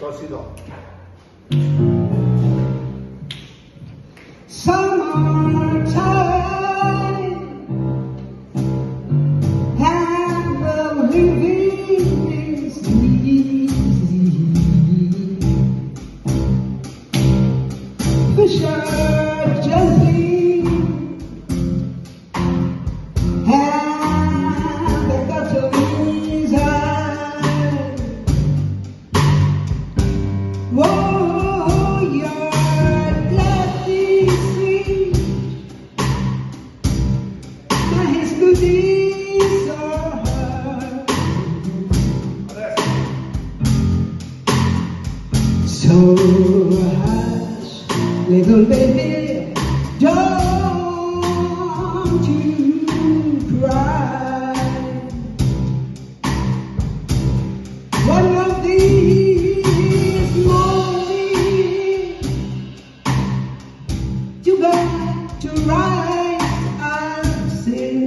肖西总。三。So hush, little baby, don't you cry. One of these mornings, you got to rise and sing.